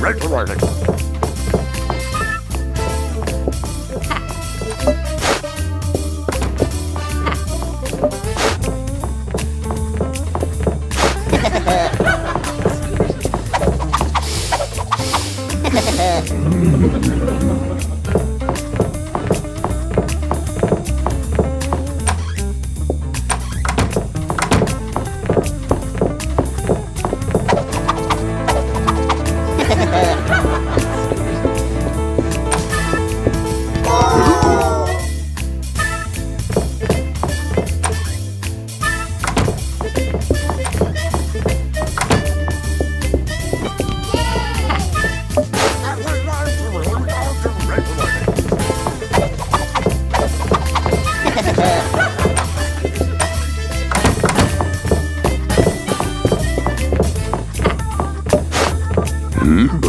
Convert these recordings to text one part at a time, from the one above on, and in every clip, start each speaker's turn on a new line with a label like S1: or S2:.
S1: right to regulated. mm. Hmm?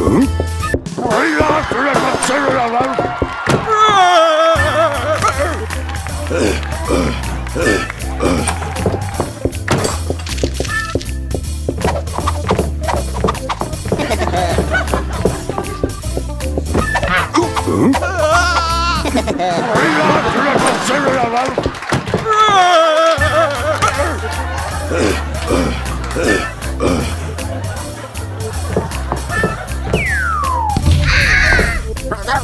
S1: Ugh.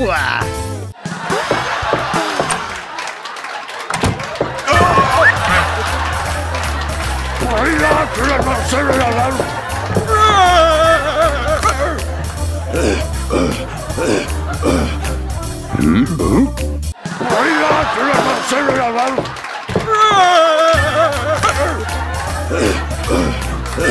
S1: 服啊！哎呀，死了，他死了，要来了！嗯嗯，哎呀，死了，他死了，要来了！哎哎哎！